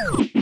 you.